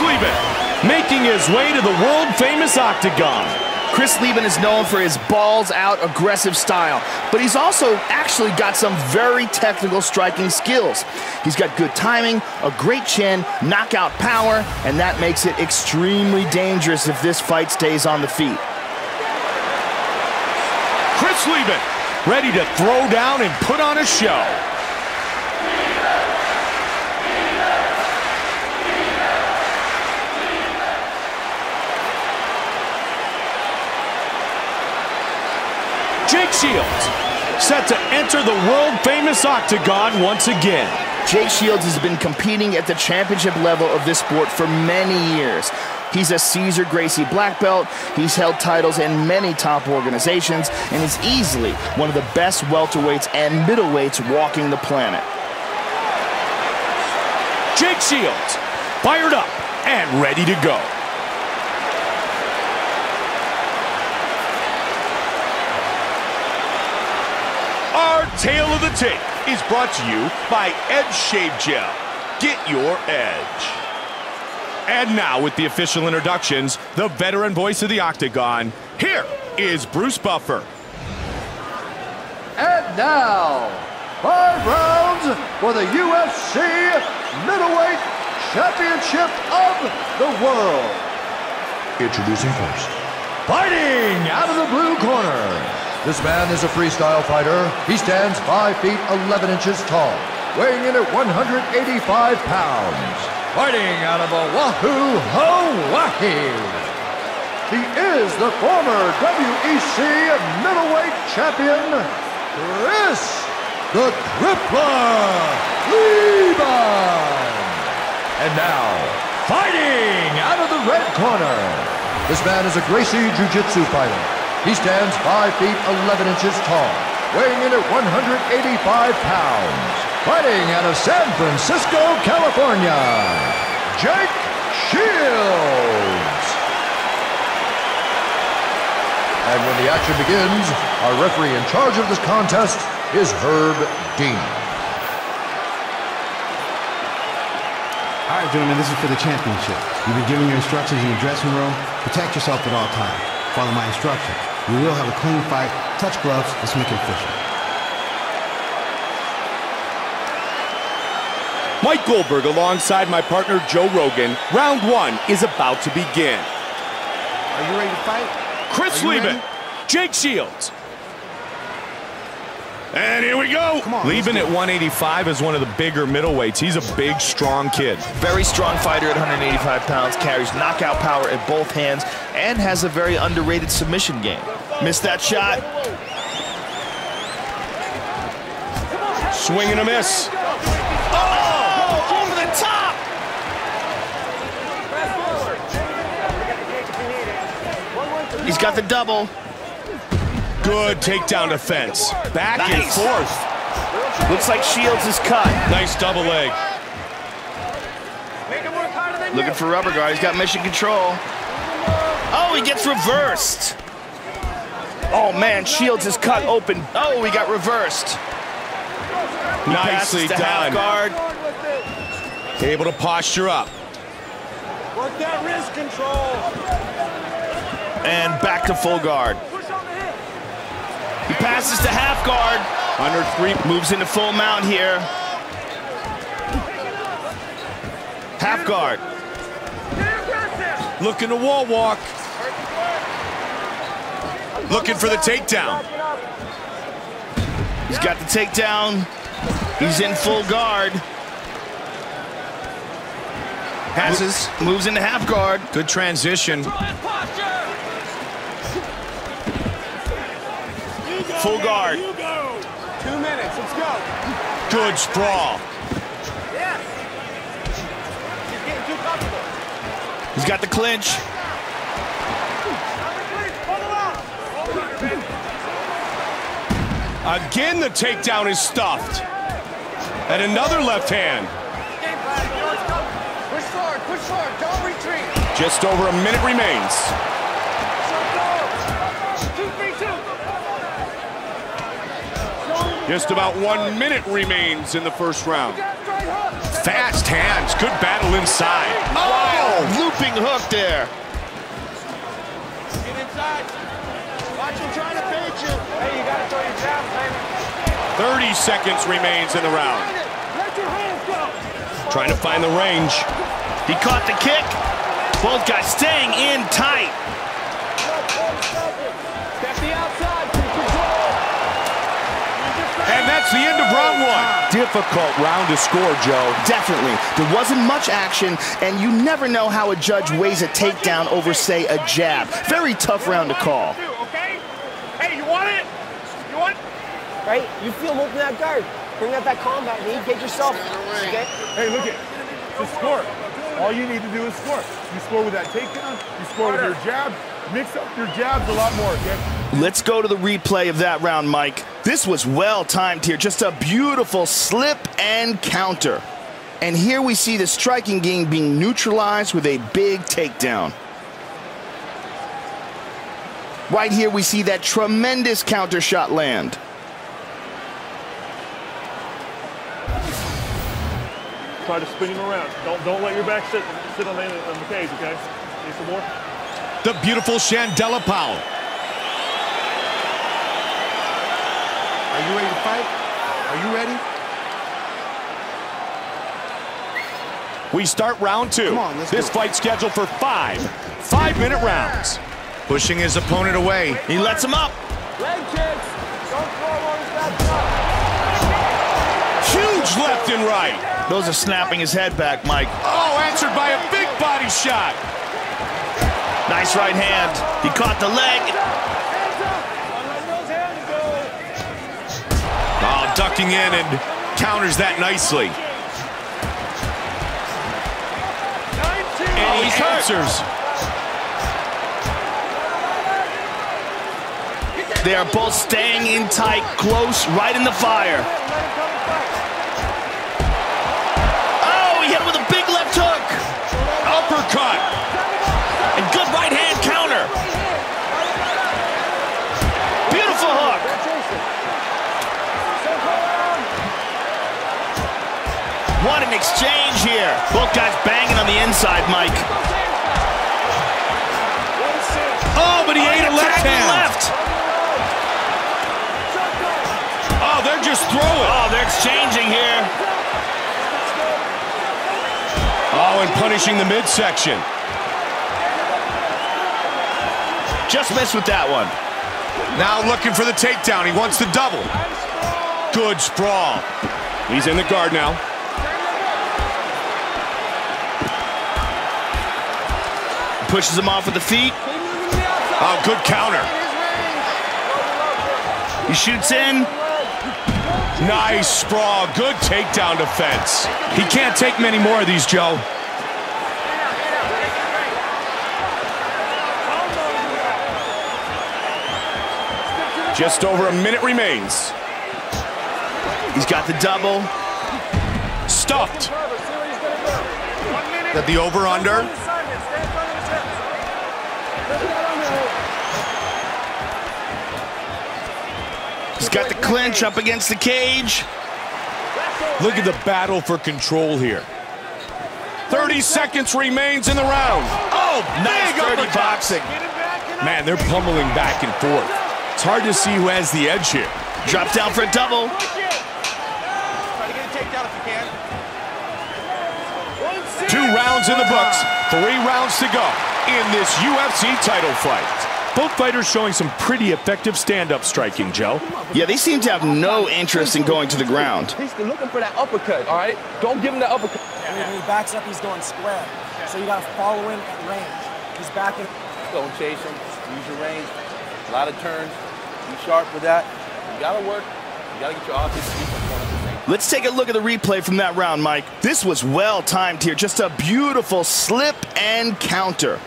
Leben making his way to the world-famous Octagon. Chris Leben is known for his balls-out aggressive style, but he's also actually got some very technical striking skills. He's got good timing, a great chin, knockout power, and that makes it extremely dangerous if this fight stays on the feet. Chris Leben ready to throw down and put on a show. Jake Shields, set to enter the world-famous Octagon once again. Jake Shields has been competing at the championship level of this sport for many years. He's a Cesar Gracie black belt. He's held titles in many top organizations and is easily one of the best welterweights and middleweights walking the planet. Jake Shields, fired up and ready to go. Our tale of the tape is brought to you by Edge Shave Gel. Get your edge. And now, with the official introductions, the veteran voice of the Octagon, here is Bruce Buffer. And now, five rounds for the UFC Middleweight Championship of the World. Introducing first. Fighting out of the blue corner. This man is a freestyle fighter. He stands 5 feet 11 inches tall, weighing in at 185 pounds. Fighting out of Oahu, Hawaii. He is the former WEC middleweight champion, Chris the Crippler Leben. And now, fighting out of the red corner. This man is a Gracie Jiu-Jitsu fighter. He stands 5 feet 11 inches tall, weighing in at 185 pounds. Fighting out of San Francisco, California, Jake Shields. And when the action begins, our referee in charge of this contest is Herb Dean. All right, gentlemen, this is for the championship. You've been given your instructions in your dressing room. Protect yourself at all times. Follow my instructions. We will have a clean fight. Touch gloves. Let's make it official. Mike Goldberg alongside my partner Joe Rogan. Round one is about to begin. Are you ready to fight? Chris Leben, Jake Shields. And here we go. On, Leben at 185 is one of the bigger middleweights. He's a big, strong kid. Very strong fighter at 185 pounds, carries knockout power at both hands, and has a very underrated submission game. Missed that shot. Swing and a miss. Oh, over the top. He's got the double. Good takedown defense. Back Nice. and forth. Looks like Shields is cut. Nice double leg. Looking for rubber guard. He's got mission control. Oh, he gets reversed. Oh, man, Shields is cut open. Oh, he got reversed. He Nicely to half done. guard. Able to posture up. Work that wrist control. And back to full guard. He passes to half guard. Under three. Moves into full mount here. Half guard. Looking to wall walk. Looking for the takedown. He's got the takedown. He's in full guard. Passes. Moves into half guard. Good transition. Full guard. Two minutes. Let's go. Good sprawl. Yes. He's getting too comfortable. He's got the clinch. Again, the takedown is stuffed. And another left hand. Game plan. Let's go. Push forward. Push forward. Don't retreat. Just over a minute remains. Just about one minute remains in the first round. Jab, straight hook. Fast hands. Good battle inside. Oh! oh, looping hook there. Get inside. Watch him trying to bait you. Hey, you got to throw your jabs, baby. 30 seconds remains in the round. Let your hands go. Trying to find the range. He caught the kick. Both guys staying in tight. That's the end of round one. Difficult round to score, Joe. Definitely. There wasn't much action, and you never know how a judge weighs a takedown over, say, a jab. Very tough round to call. Okay? Hey, you want it? You want it? right? You feel him open that guard. Bring out that combat knee. Get yourself. Okay? Hey, look at it. Just score. All you need to do is score. You score with that takedown. You score with your jab. Mix up your jabs a lot more, okay? Let's go to the replay of that round, Mike. This was well timed here. Just a beautiful slip and counter. And here we see the striking game being neutralized with a big takedown. Right here, we see that tremendous counter shot land. Try to spin him around. Don't don't let your back sit sit on the, on the cage, okay? Need some more? The beautiful Chandella Powell. Are you ready to fight? Are you ready? We start round two. Come on, let's this do fight scheduled for five five-minute rounds. Pushing his opponent away. He lets him up. Leg kicks. Don't throw on his back. Huge left and right. Those are snapping his head back, Mike. Oh, answered by a big body shot. Nice right hand. He caught the leg. Oh, ducking in and counters that nicely. And he answers. They are both staying in tight, close, right in the fire. An exchange here. Both guys banging on the inside, Mike. Oh, but he oh, ate a left Tag to the hand. left. Oh, they're just throwing. Oh, they're exchanging here. Oh, and punishing the midsection. Just missed with that one. Now looking for the takedown. He wants the double. Good sprawl. He's in the guard now. Pushes him off with the feet. Oh, good counter. He shoots in. Nice sprawl. Good takedown defense. He can't take many more of these, Joe. Just over a minute remains. He's got the double. Stuffed. Got the over-under. He's got the clinch up against the cage. Look at the battle for control here. 30 seconds remains in the round. Oh, Nice dirty boxing. Man, they're pummeling back and forth. It's hard to see who has the edge here. Drop down for a double. Try to get a takedown if you can. Two rounds in the books, three rounds to go in this UFC title fight. Both fighters showing some pretty effective stand-up striking, Joe. Yeah, they seem to have no interest in going to the ground. He's looking for that uppercut, all right? Don't give him that uppercut. When he backs up, he's going square. So you got to follow him at range. He's backing. Don't chase him. Use your range. A lot of turns. Be sharp with that. You gotta work. You gotta get your offense and defense going at the same time. Let's take a look at the replay from that round, Mike. This was well timed here. Just a beautiful slip and counter.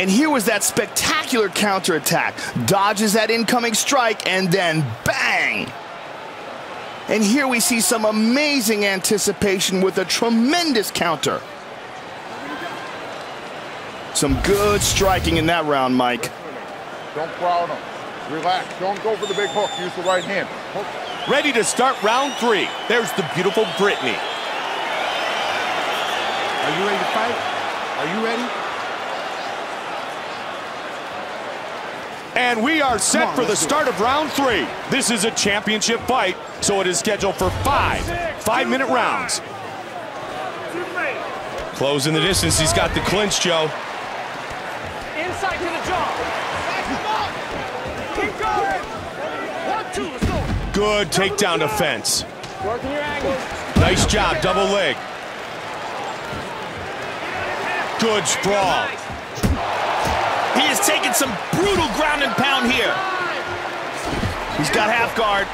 And here was that spectacular counter attack. Dodges that incoming strike and then bang! And here we see some amazing anticipation with a tremendous counter. Some good striking in that round, Mike. Don't crowd him. Relax. Don't go for the big hook. Use the right hand. Hook. Ready to start round three. There's the beautiful Brittney. Are you ready to fight? Are you ready? And we are set on, for the let's it. start of round three. This is a championship fight, so it is scheduled for five five-minute rounds. Closing the distance, he's got the clinch, Joe. Inside to the jaw. Keep going. One, two, let's go. Good takedown defense. Working your angles. Nice job, double leg. Good sprawl. He is taking some brutal ground and pound here. He's got half guard.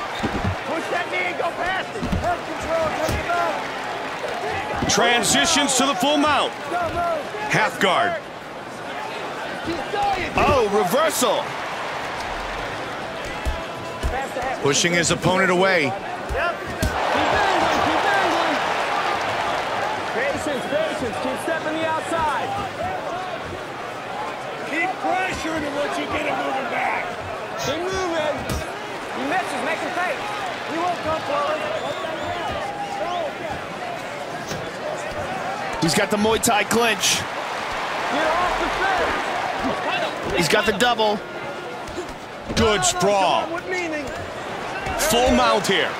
Push that knee and go past it. Head control, take it back. Transitions to the full mount. Half guard. Oh, reversal. Pushing his opponent away. Yep. Keep angling, keep angling. Patience, patience. Keep stepping the outside. Keep pressuring him once you get him moving back. Keep moving. He misses, make him pay. He won't come forward. He's got the Muay Thai clinch. Get off the fence. He's got the double. Good sprawl. Full mount here.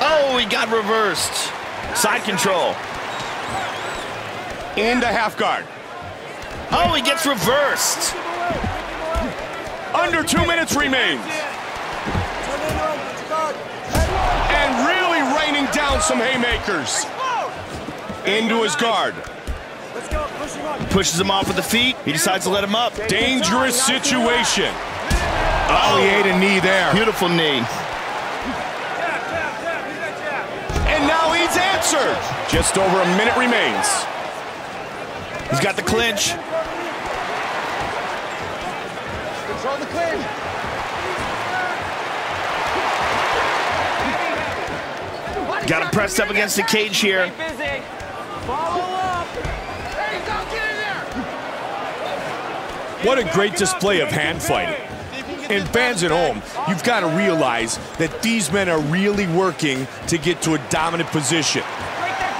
Oh, he got reversed. Side control. Into half guard. Oh, he gets reversed. Under two minutes remains. And really raining down some haymakers. Into his guard. Let's go. Push him up. Pushes him off with the feet. He decides to let him up. Dangerous situation. Oh, he ate a knee there. Beautiful knee. And now he's answered. Just over a minute remains. He's got the clinch. Control. Got him pressed up against the cage here. busy. Follow up. Hey, go get in there. What a great display of hand fighting. And fans at home, you've got to realize that these men are really working to get to a dominant position. Break that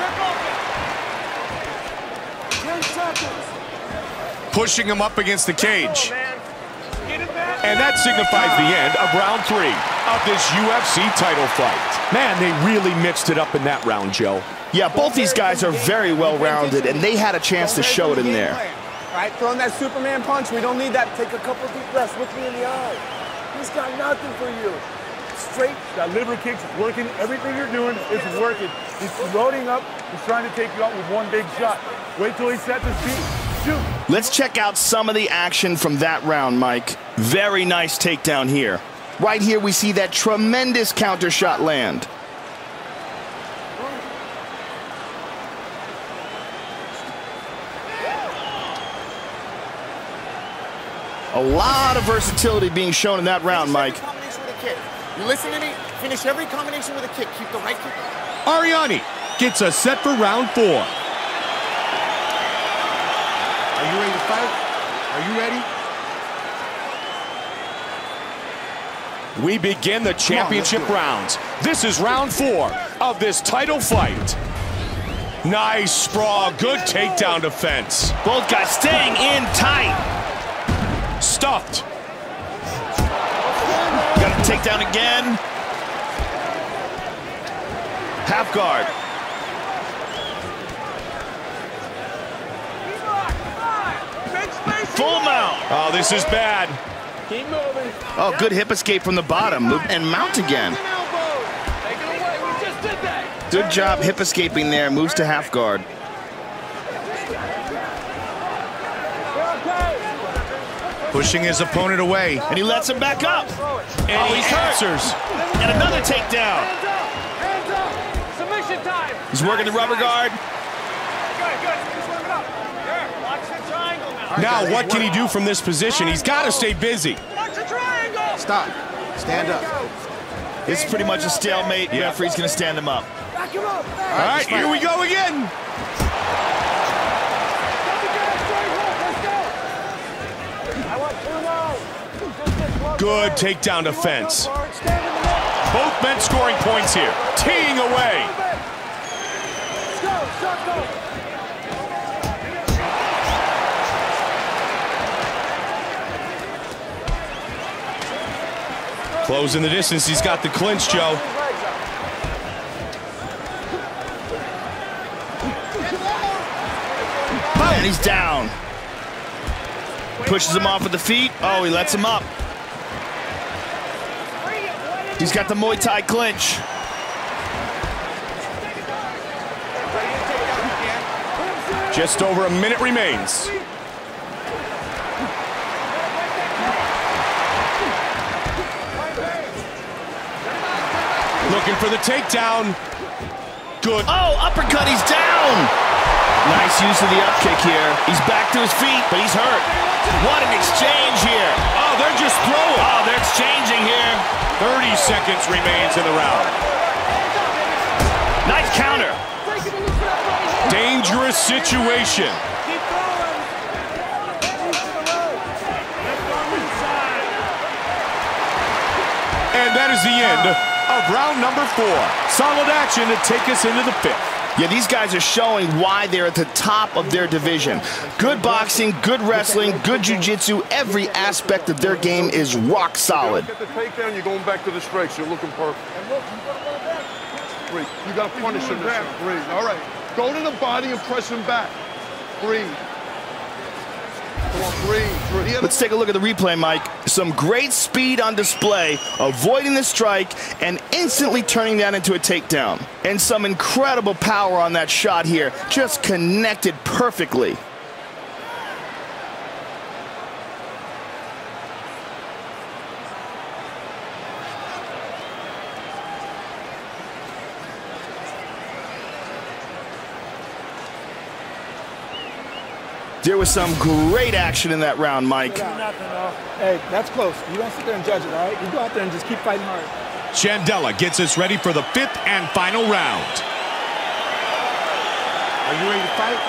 grip open. Ten seconds. Pushing him up against the cage. Oh, And that signifies the end of round three of this UFC title fight. Man, they really mixed it up in that round, Joe. Yeah, both these guys are very well rounded, and they had a chance to show it in there. All right, throwing that Superman punch, we don't need that. Take a couple deep breaths. Look me in the eye. He's got nothing for you. Straight. That liver kick's working. Everything you're doing is working. He's loading up. He's trying to take you out with one big shot. Wait till he sets his feet. Shoot. Let's check out some of the action from that round, Mike. Very nice takedown here. Right here, we see that tremendous counter shot land. A lot of versatility being shown in that round, Mike. Combination with a kick. You listen to me. Finish every combination with a kick. Keep the right kick. Arianny gets us set for round four. Fight? Are you ready? We begin the championship do it. rounds. This is round four of this title fight. Nice sprawl, good takedown defense. Both guys staying in tight. Stuffed. Got him takedown again. Half guard. Oh, this is bad. Keep moving. Oh, good hip escape from the bottom. Move and mount again. Take it away. We just did that. Good job hip escaping there. Moves to half guard. Pushing his opponent away. And he lets him back up. And Oh, he he's hurt. answers. And another takedown. Hands up. Hands up. Submission time. He's working the rubber guard. Good, good. Just warm it up. Here. Watch the triangle now. Now, what can he do from this position? He's got to stay busy. Watch the triangle. Stop. Stand up. This is pretty much a stalemate. Yeah. Referee's going to stand him up. Back him up. Back. All right, here we go again. I want two now. Just get close. Good takedown defense. Stand in the middle. Both men scoring points here. Teeing away. Closing the distance. He's got the clinch, Joe. And he's down. Pushes him off with the feet. Oh, he lets him up. He's got the Muay Thai clinch. Just over a minute remains. Looking for the takedown. Good. Oh, uppercut, he's down. Nice use of the up kick here. He's back to his feet, but he's hurt. What an exchange here. Oh, they're just throwing. Oh, they're exchanging here. 30 seconds remains in the round. Nice counter. Dangerous situation. And that is the end of round number four. Solid action to take us into the fifth. Yeah, these guys are showing why they're at the top of their division. Good boxing, good wrestling, good jiu-jitsu. Every aspect of their game is rock solid. Get the takedown, you're going back to the strikes. You're looking perfect. Breathe. You got to punish him. Breathe. All right. Go to the body and press him back. Breathe. Let's take a look at the replay, Mike. Some great speed on display, avoiding the strike, and instantly turning that into a takedown. And some incredible power on that shot here. Just connected perfectly. There was some great action in that round, Mike. Hey, that's close. You don't sit there and judge it, all right? You go out there and just keep fighting hard. Chandella gets us ready for the fifth and final round. Are you ready to fight?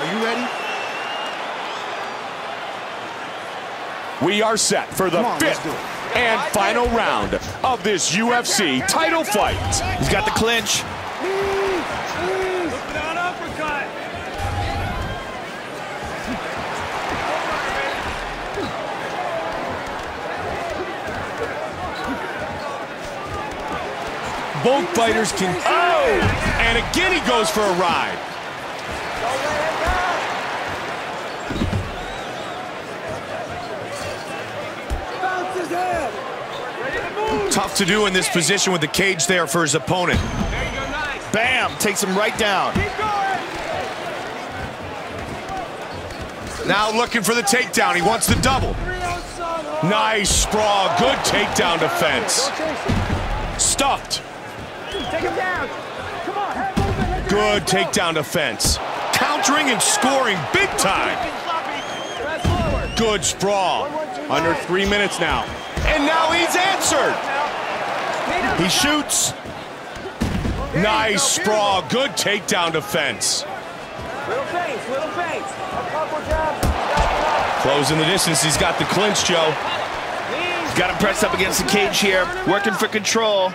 Are you ready? We are set for the on, fifth and final round of this UFC title fight. He's got the clinch. Both fighters can. Oh! And again, he goes for a ride. Tough to do in this position with the cage there for his opponent. Bam! Takes him right down. Now looking for the takedown. He wants the double. Nice sprawl. Good takedown defense. Stuffed. Take him down. Come on, head movement. Good takedown defense. Countering and scoring big time. Good sprawl. Under three minutes now. And now he's answered. He shoots. Nice sprawl. Good takedown defense. Little feints, little feints. A couple jabs. Closing the distance. He's got the clinch, Joe. Got him pressed up against the cage here, working for control.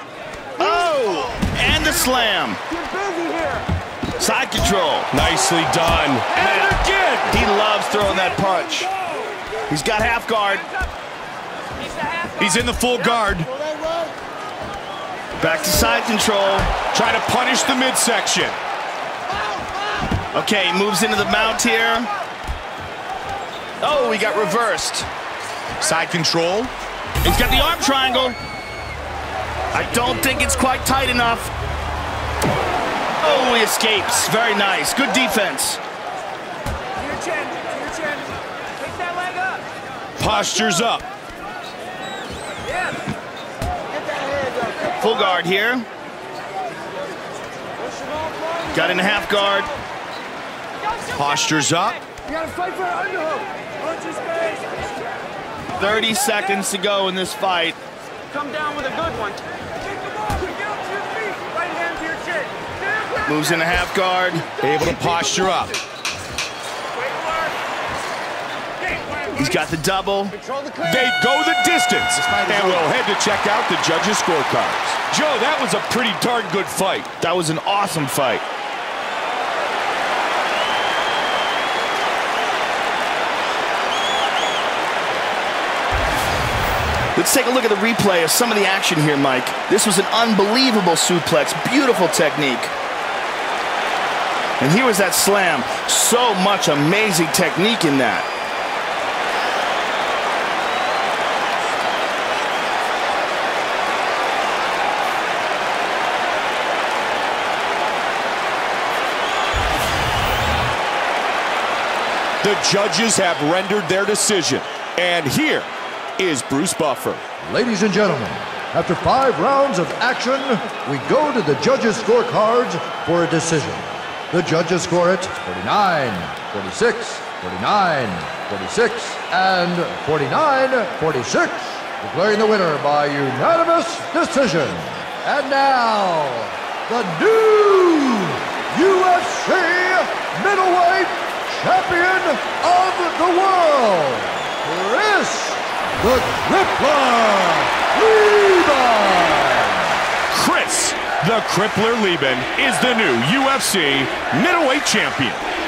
Oh! And the slam. Get busy here. Side control. Nicely done. And again. He loves throwing that punch. He's got half guard. He's in the full guard. Back to side control. Trying to punish the midsection. Okay, moves into the mount here. Oh, he got reversed. Side control. He's got the arm triangle. I don't think it's quite tight enough. Oh, he escapes. Very nice. Good defense. Your chin, your chin. Pick that leg up. Postures up. Yes. Get that hand up. Full guard here. Got in half guard. Postures up. You gotta fight for an underhook. Punch his face. 30 seconds to go in this fight. Come down with a good one. Right hand to your chin. Moves into half guard. Able to posture up. He's got the double. They go the distance. And we'll head to check out the judges' scorecards. Joe, that was a pretty darn good fight. That was an awesome fight. Let's take a look at the replay of some of the action here, Mike. This was an unbelievable suplex. Beautiful technique. And here was that slam. So much amazing technique in that. The judges have rendered their decision. And here is Bruce Buffer. Ladies and gentlemen, after five rounds of action, we go to the judges' scorecards for a decision. The judges score it 49, 46, 49, 46, and 49, 46, declaring the winner by unanimous decision. And now, the new UFC middleweight champion of the world, Chris the Crippler Leben. Chris the Crippler Leben is the new UFC middleweight champion.